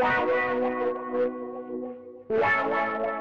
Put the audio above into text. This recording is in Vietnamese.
La la la. la la la